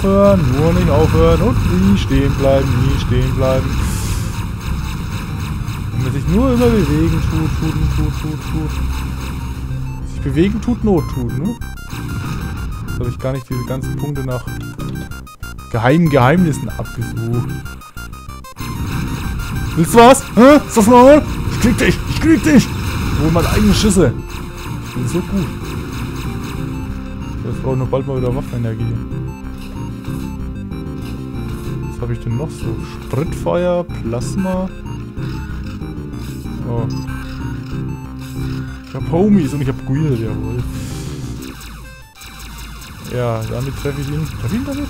aufhören, nur nicht aufhören und nie stehen bleiben, nie stehen bleiben. Und wenn sich nur immer bewegen tut, tut, tut, tut, tut. Sich bewegen tut, Not tut, ne? Jetzt habe ich gar nicht diese ganzen Punkte nach geheimen Geheimnissen abgesucht. Willst du was? Hä? Ist das mal? Ich krieg dich! Ich krieg dich! Ich hol meine eigenen Schüsse. Ich bin so gut. Jetzt brauche ich noch bald mal wieder Waffenenergie. Habe ich denn noch so? Spritfeuer, Plasma. Oh. Ich habe Homies und ich habe Guild, jawohl. Ja, damit treffe ich ihn. Treffe ich ihn damit?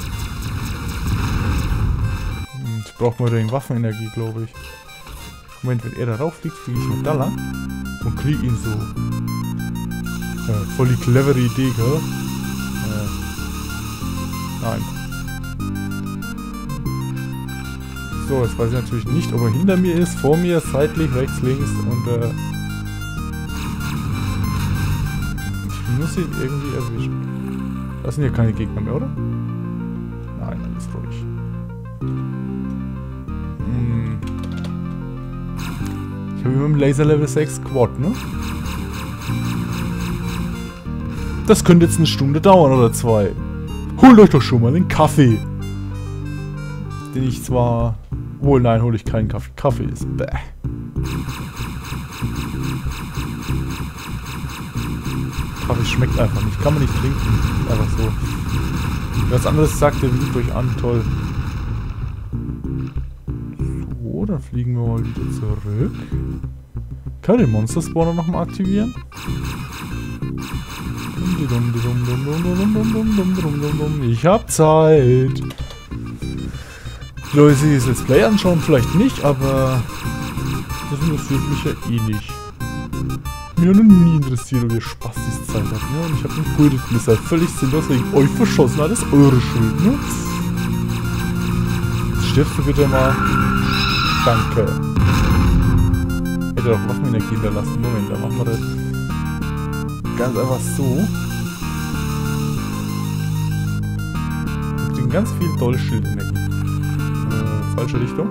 Hm, Ich brauche mal wegen Waffenenergie, glaube ich. Moment, wenn er da rauf fliegt, fliege ich noch da lang und kriege ihn so. Ja, voll die clevere Idee, gell? Ja. Nein. So, jetzt weiß ich natürlich nicht, ob er hinter mir ist, vor mir, seitlich, rechts, links und äh, ich muss ihn irgendwie erwischen. Das sind hier keine Gegner mehr, oder? Nein, alles ruhig. Hm. Ich habe immer im Laser Level 6 Quad, ne? Das könnte jetzt eine Stunde dauern oder zwei. Holt euch doch schon mal den Kaffee. Den ich zwar... Wohl, nein, hole ich keinen Kaffee. Kaffee ist bäh. Kaffee schmeckt einfach nicht. Kann man nicht trinken. Einfach so. Was anderes sagt der Wind euch an. Toll. So, dann fliegen wir mal wieder zurück. Kann ich den Monster Spawner nochmal aktivieren? Ich hab Zeit. Die Leute, die das Let's Play anschauen, vielleicht nicht, aber das interessiert mich ja eh nicht. Mich hat noch nie interessiert, ob ihr Spaß diese Zeit habt, ne? Und ich hab einen Bullet Missile völlig sinnlos wegen euch verschossen, alles eure Schuld, ne? Jetzt stirbst du bitte mal. Danke. Hätte doch Waffenenergie hinterlassen. Moment, dann machen wir das ganz einfach so. Wir kriegen ganz viel Dollschildenergie. Äh, falsche Richtung.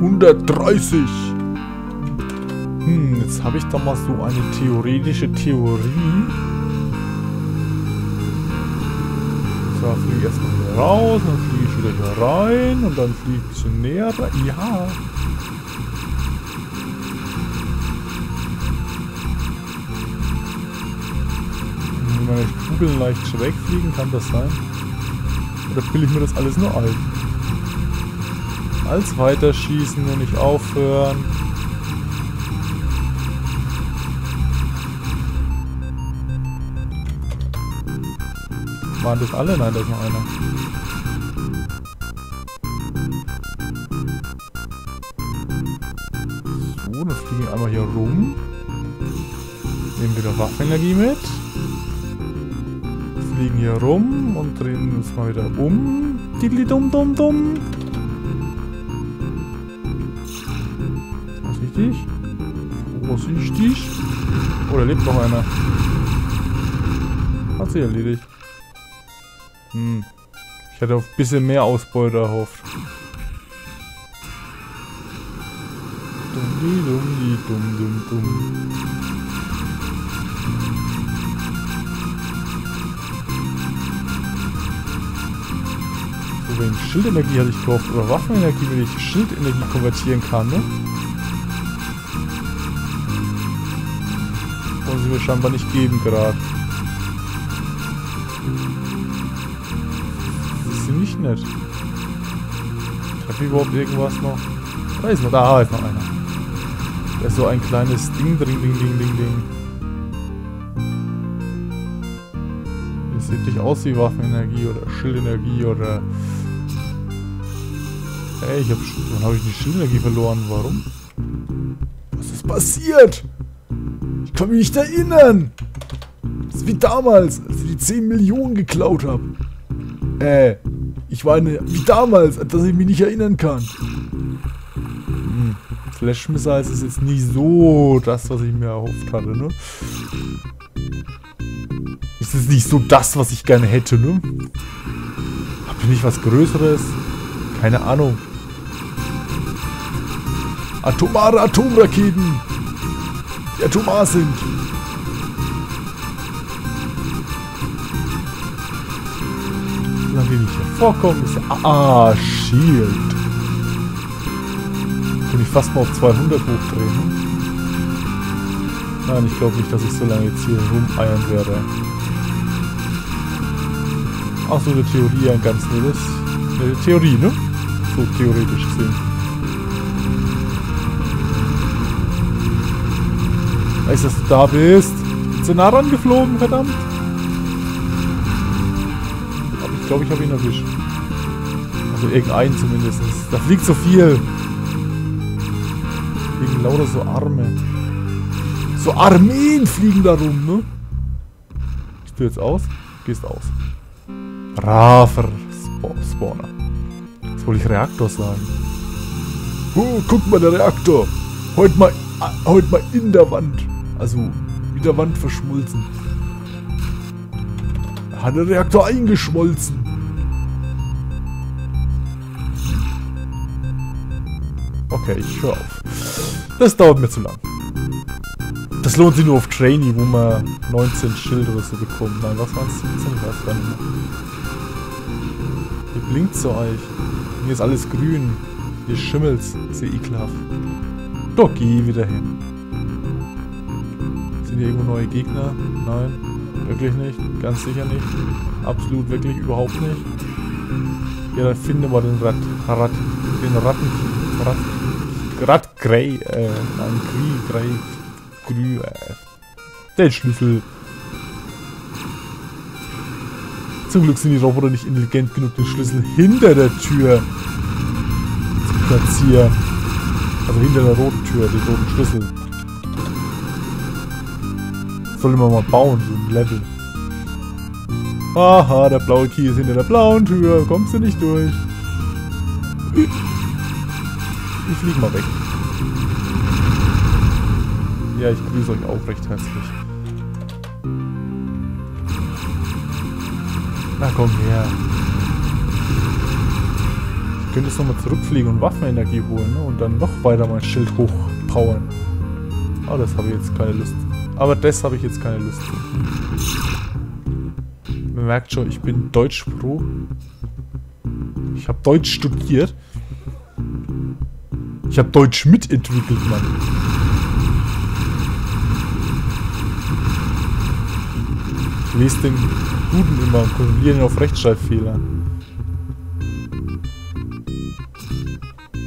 Hundertdreißig. Hm, jetzt habe ich da mal so eine theoretische Theorie. So, fliege ich erstmal hier raus, dann fliege ich wieder hier rein und dann fliege ich ein bisschen näher rein. Ja. Wenn meine Kugeln leicht schräg fliegen, kann das sein? Oder bilde ich mir das alles nur ein? Als weiterschießen und nicht aufhören. Waren das alle? Nein, da ist noch einer. So, dann fliegen wir einmal hier rum. Nehmen wieder Waffenenergie mit. Fliegen hier rum und drehen uns mal wieder um. Diddli dum dum dum. Vorsichtig. Vorsichtig. Oh, da lebt noch einer. Hat sich erledigt. Hm. Ich hätte auf ein bisschen mehr Ausbeute erhofft. Dumm, dumm, dumm, dumm, dumm. So, wegen Schildenergie hatte ich gehofft. Oder Waffenenergie, wenn ich Schildenergie konvertieren kann, ne? Wollen sie mir scheinbar nicht geben gerade. ziemlich nett. Ich überhaupt irgendwas noch? Da ist noch, da ist noch einer. Da ist so ein kleines Ding, ding, ding, ding, ding, ding. Das sieht nicht aus wie Waffenenergie oder Schildenergie oder... Hey, ich hab... Wann habe ich die Schildenergie verloren? Warum? Was ist passiert? Ich kann mich nicht erinnern. Das ist wie damals, als ich die 10 Millionen geklaut habe. Äh, ich meine, wie damals, an das ich mich nicht erinnern kann. Hm, Flash Missiles ist jetzt nicht so das, was ich mir erhofft hatte, ne? Ist es nicht so das, was ich gerne hätte, ne? Hab ich nicht was Größeres? Keine Ahnung. Atomare Atomraketen! Die atomar sind! Solange die nicht hervorkommen, ist... Ah, Shield. Kann ich fast mal auf 200 hochdrehen. Ne? Nein, ich glaube nicht, dass ich so lange jetzt hier rumeiern werde. Ach so, eine Theorie ein ganz nettes. Eine Theorie, ne? So theoretisch gesehen. Weiß, dass du da bist. Bin zu nah rangeflogen, verdammt. Aber ich glaube, ich habe ihn erwischt. Also irgendeinen zumindest. Da fliegt so viel fliegen lauter so Arme. So Armeen fliegen da rum, ne? Gehst du jetzt aus? Gehst aus. Braver Spawner. Jetzt wollte ich Reaktor sagen. Oh, guck mal, der Reaktor. Heute mal, heute mal in der Wand. Also, mit der Wand verschmolzen. Hat der Reaktor eingeschmolzen. Okay, ich höre auf. Das dauert mir zu lang. Das lohnt sich nur auf Trainee, wo man 19 Schild oder so bekommt. Nein, was waren es? 17? Ich weiß gar nicht mehr. Hier blinkt so euch. Hier ist alles grün. Hier schimmelt's. Sehr ekelhaft. Doch, geh wieder hin. Sind hier irgendwo neue Gegner? Nein. Wirklich nicht? Ganz sicher nicht? Absolut wirklich überhaupt nicht? Ja, dann finden wir den Rat, Rat, den Ratten, Rat, Grad Grey, äh, nein, Grü, Grey, Grü, äh, der Schlüssel. Zum Glück sind die Roboter nicht intelligent genug, den Schlüssel hinter der Tür zu platzieren. Also hinter der roten Tür, den roten Schlüssel. Sollen wir mal bauen, so ein Level. Aha, der blaue Key ist hinter der blauen Tür. Kommst du nicht durch. Ich fliege mal weg. Ja, ich grüße euch auch recht herzlich. Na komm her. Ich könnte jetzt nochmal zurückfliegen und Waffenenergie holen ne? und dann noch weiter mein Schild hochpowern. Aber das habe ich jetzt keine Lust. Aber das habe ich jetzt keine Lust zu. Man merkt schon, ich bin Deutsch-Pro. Ich habe Deutsch studiert. Ich habe Deutsch mitentwickelt, Mann. Ich lese den Duden immer und kontrolliere ihn auf Rechtschreibfehler.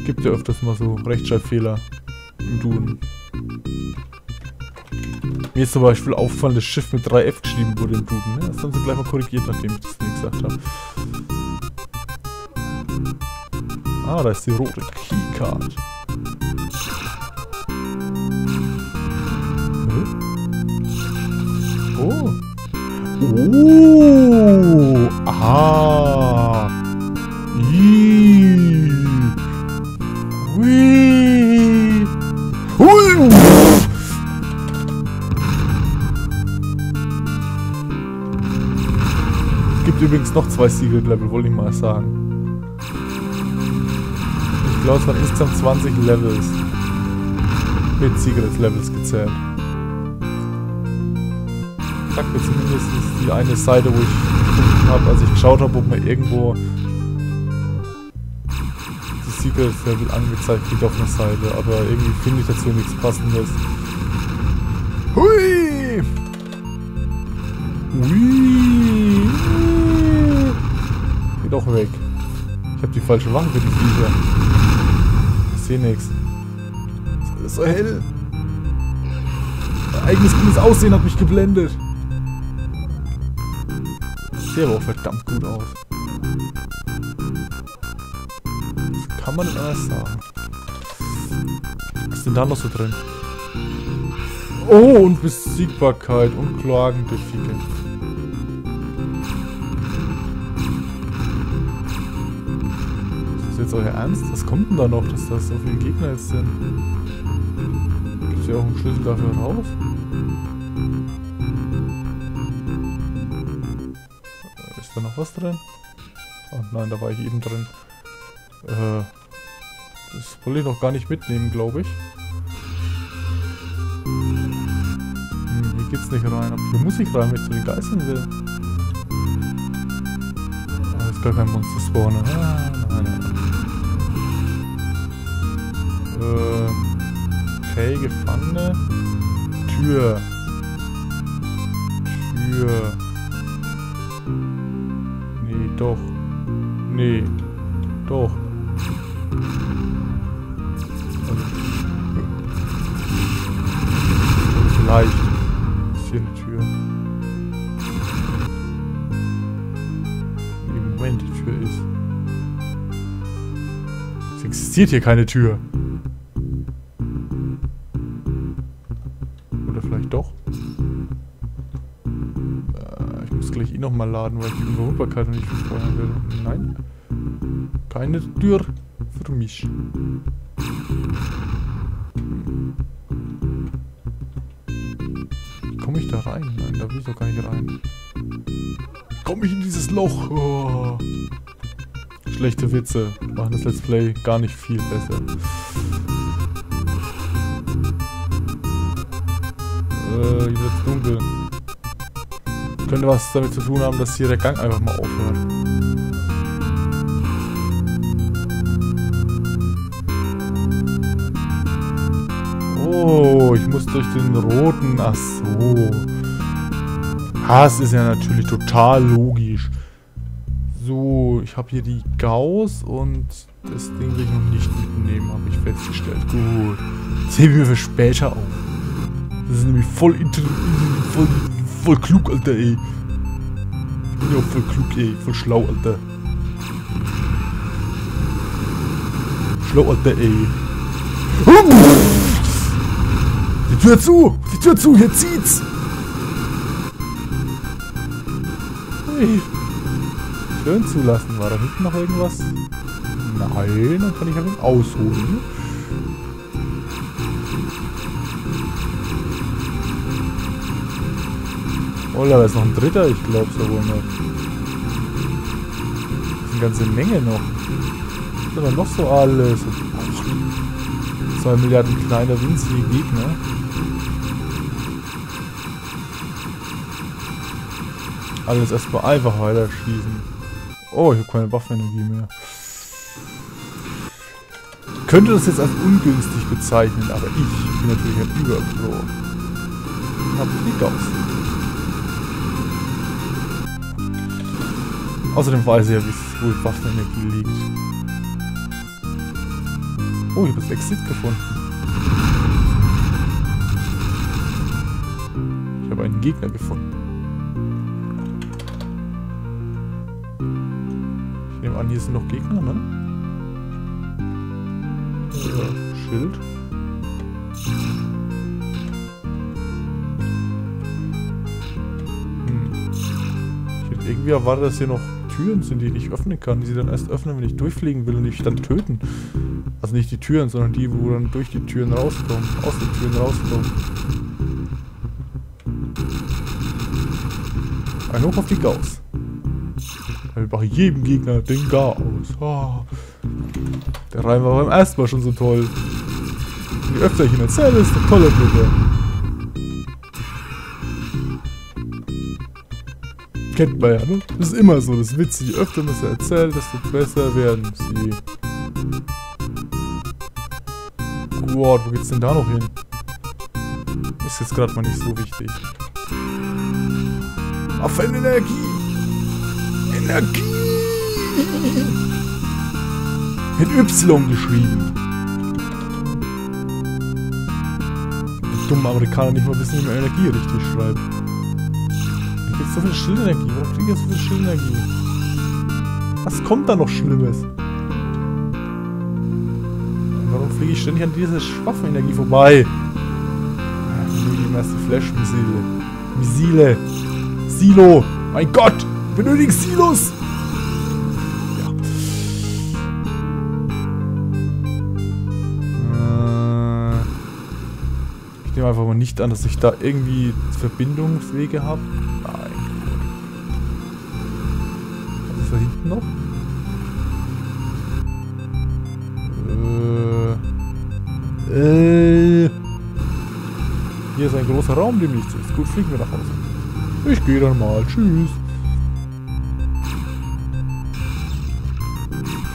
Gibt ja öfters mal so Rechtschreibfehler im Duden. Mir ist zum Beispiel auffallen, das Schiff mit 3F geschrieben wurde im Duden. Ne? Das haben sie gleich mal korrigiert, nachdem ich das nicht gesagt habe. Ah, da ist die rote Keycard. Oh. Oh. Gibt übrigens noch zwei Secret Level, wollte ich mal sagen. Ich glaube, es waren insgesamt 20 Levels. Mit Secret Levels gezählt sagt mir zumindest die eine Seite, wo ich gefunden habe, als ich geschaut habe, ob mir irgendwo die Secret Level angezeigt wird auf einer Seite, aber irgendwie finde ich dazu nichts passendes. Hui! Hui! Geh doch weg. Ich habe die falsche Waffe für die Viecher. Ich sehe nichts. Ist so hell. Mein eigenes grünes Aussehen hat mich geblendet sieht aber auch verdammt gut aus. Das kann man nicht anders sagen. Was ist denn da noch so drin? Oh, und Besiegbarkeit und Klagendefike. Ist jetzt euer Ernst? Was kommt denn da noch, dass da so viele Gegner jetzt sind? sie auch einen Schlüssel dafür raus? Ist da noch was drin? Oh nein, da war ich eben drin. Äh, das wollte ich noch gar nicht mitnehmen, glaube ich. Hm, hier geht's nicht rein. Aber hier muss ich rein, wenn ich zu den Geißeln will. Ah, ist gar kein Monster spawner. Ah, okay, Gefangene. Tür. Tür. Nee, doch. Nee. Doch. Vielleicht ist hier eine Tür. Im Moment die Tür ist. Es existiert hier keine Tür. Nochmal laden, weil ich die noch nicht verfeuern will. Nein. Keine Tür für mich. Komme ich da rein? Nein, da will ich doch gar nicht rein. Komme ich in dieses Loch? Oh. Schlechte Witze machen das Let's Play gar nicht viel besser. Äh, hier wird's dunkel. Könnte was damit zu tun haben, dass hier der Gang einfach mal aufhört. Oh, ich muss durch den roten. Ach so. Das ist ja natürlich total logisch. So, ich habe hier die Gauss und das Ding will ich noch nicht mitnehmen, habe ich festgestellt. Gut. Das hebe ich mir für später auf. Das ist nämlich voll, voll, voll klug, Alter, ey. Ich bin ja auch voll klug, ey. Voll schlau, Alter. Schlau, Alter, ey. Die Tür zu! Die Tür zu! Hier zieht's! Hey. Schön zulassen. War da hinten noch irgendwas? Nein, dann kann ich einfach ausholen. Oh, da ist noch ein dritter, ich glaube so wohl noch. Das ist eine ganze Menge noch. Was ist aber noch so alles? Oh, zwei Milliarden kleiner, winzige Gegner. Alles erstmal einfach weiter schießen. Oh, ich habe keine Waffenenergie mehr. Könnte das jetzt als ungünstig bezeichnen, aber ich bin natürlich ein Überpro. Hab die Gauss. Außerdem weiß ich ja, wo die Waffenenergie liegt. Oh, ich habe das Exit gefunden. Ich habe einen Gegner gefunden. Ich nehme an, hier sind noch Gegner, ne? Ja, Schild. Hm. Ich hätte irgendwie erwartet, dass hier noch Türen sind, die ich nicht öffnen kann, die sie dann erst öffnen, wenn ich durchfliegen will und mich dann töten. Also nicht die Türen, sondern die, wo dann durch die Türen rauskommen, aus den Türen rauskommen. Ein Hoch auf die Gauss. Wir machen jedem Gegner den Gauss. Oh. Der Reim war beim ersten Mal schon so toll. Je öfter ich ihn erzähle, desto toller wird Kennt man ja, ne? Das ist immer so, das ist witzig. Je öfter man es erzählt, desto besser werden sie. Wow, wo geht's denn da noch hin? Ist jetzt gerade mal nicht so wichtig. Auf eine Energie! Energie! Mit Y geschrieben. Die dummen Amerikaner nicht mal wissen, wie man Energie richtig schreibt. Gibt so viel Schildenergie. Warum kriege ich so viel Schildenergie? Was kommt da noch Schlimmes? Warum fliege ich ständig an dieser Waffenenergie vorbei? Die erste Flash-Missile. Missile. Silo. Mein Gott. Benötigen Silos. Nehme einfach mal nicht an, dass ich da irgendwie Verbindungswege habe. Nein. Was ist da hinten noch? Äh. Äh. Hier ist ein großer Raum, dem nichts ist. Gut, fliegen wir nach Hause. Ich gehe dann mal. Tschüss.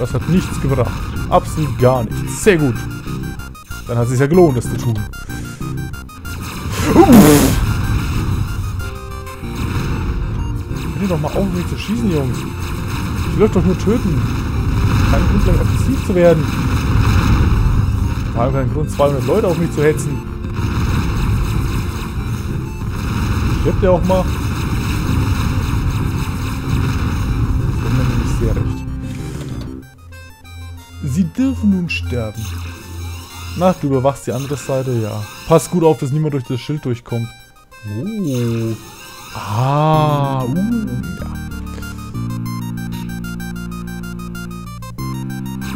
Das hat nichts gebracht. Absolut gar nichts. Sehr gut. Dann hat es sich ja gelohnt, das zu tun. Ihr doch mal auf, mich zu schießen, Jungs. Ich will euch doch nur töten. Kein Grund, gleich aggressiv zu werden. Keinen Grund, 200 Leute auf mich zu hetzen. Stirbt ihr auch mal? Mir nämlich sehr recht. Sie dürfen nun sterben. Na, du überwachst die andere Seite? Ja. Pass gut auf, dass niemand durch das Schild durchkommt. Oh. Ah, uh, ja.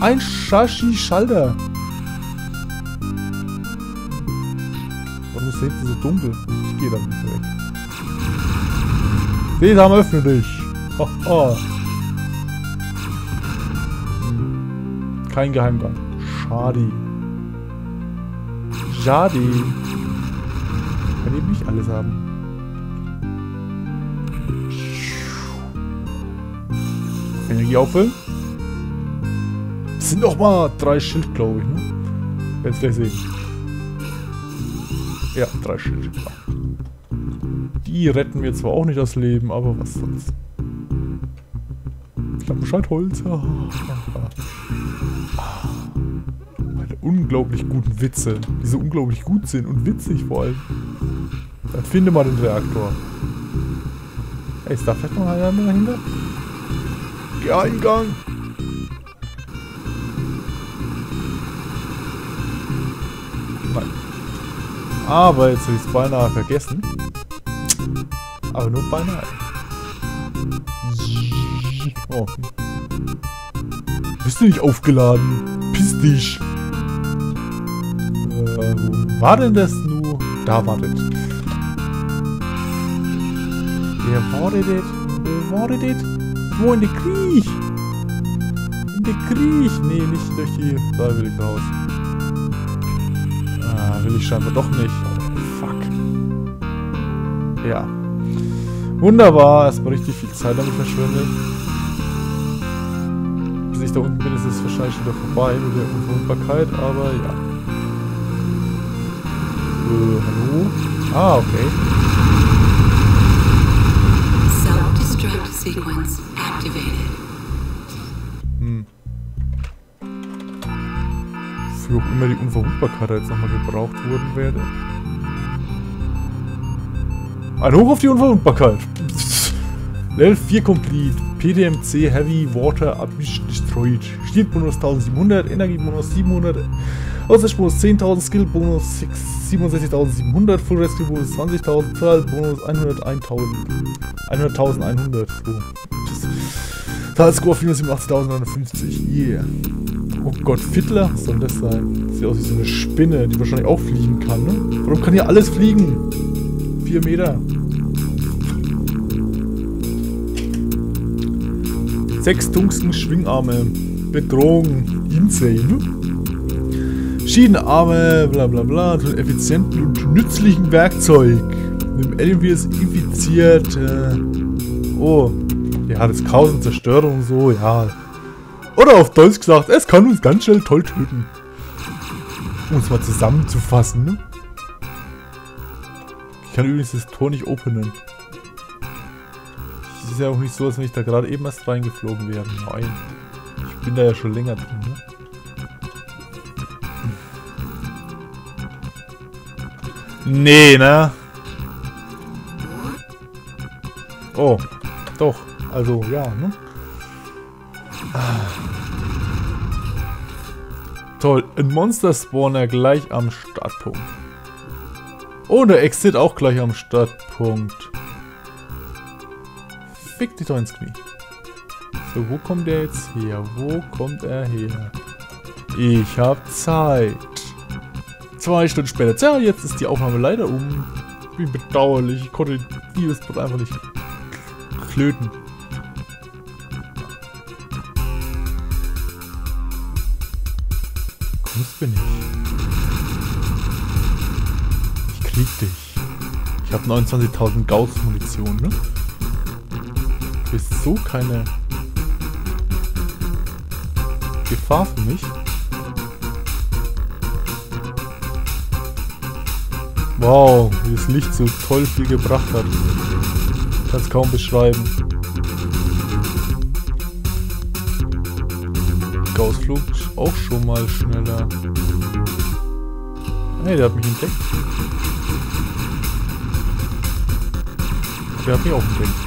Ein Shashi-Schalter. Warum ist jetzt so dunkel? Ich gehe da nicht weg. Sesam, öffne dich. Oh, oh. Kein Geheimgang. Schade. Schade. Kann eben nicht alles haben. Energie auffüllen. Das sind noch mal drei Schild, glaube ich, ne? Jetzt gleich sehen. Ja, drei Schild. Die retten mir zwar auch nicht das Leben, aber was soll's. Klappenscheitholz. Meine unglaublich guten Witze. Die so unglaublich gut sind und witzig vor allem. Dann finde mal den Reaktor. Ey, ist da vielleicht noch einer dahinter? Geh Eingang! Nein. Aber jetzt habe ich es beinahe vergessen. Aber nur beinahe. Oh. Bist du nicht aufgeladen? Piss dich. War denn das nur? Da war das. Wer war das? Wo war das? Wo in der Krieg? In der Krieg? Nee, nicht durch die... Da will ich raus. Ah, will ich scheinbar doch nicht. Fuck. Ja. Wunderbar. Erstmal richtig viel Zeit damit verschwendet bis ich da unten bin, ist es wahrscheinlich wieder vorbei mit der Unverwundbarkeit, aber ja. Äh, hallo? Ah, okay. Self-destruct sequence activated. Hm. Für auch immer die Unverwundbarkeit jetzt nochmal gebraucht worden werde. Ein Hoch auf die Unverwundbarkeit! Level 4 complete. PDMC Heavy Water Destroyed. Stilbonus 1700, Energiebonus 700, Aussichtbonus 10.000, Skillbonus 67.700, Full Rescue Bonus 20.000, Bonus 101.000. 100.100. So. Total Score 487.950. Yeah. Oh Gott, Fiddler? Was soll das sein? Sieht aus wie so eine Spinne, die wahrscheinlich auch fliegen kann, ne? Warum kann hier alles fliegen? 4 Meter. Sechs Tungsten-Schwingarme. Bedrohung. Insane. Schienenarme, bla bla bla. Effizienten und nützlichen Werkzeug. Mit dem Alien ist infiziert. Äh, oh. Ja, das Chaos und Zerstörung so, ja. Oder auf Deutsch gesagt, es kann uns ganz schnell toll töten. Um es mal zusammenzufassen, ne? Ich kann übrigens das Tor nicht openen ist ja auch nicht so, als wenn ich da gerade eben erst reingeflogen wäre. Nein. Ich bin da ja schon länger drin, Nee, ne? Oh, doch. Also, ja, ne? Toll, ein Monster-Spawner gleich am Startpunkt. Oh, der Exit auch gleich am Startpunkt. Fick dich doch ins Knie. So, wo kommt der jetzt her? Wo kommt er her? Ich hab Zeit. Zwei Stunden später. Tja, jetzt ist die Aufnahme leider um. Wie bedauerlich. Ich konnte dieses Bot einfach nicht flöten. Kommst bin ich. Ich krieg dich. Ich habe 29.000 Gauss Munition, ne? Du bist so keine Gefahr für mich. Wow, wie das Licht so toll viel gebracht hat. Kann es kaum beschreiben. Gaussflug auch schon mal schneller. Hey, der hat mich entdeckt. Der hat mich auch entdeckt.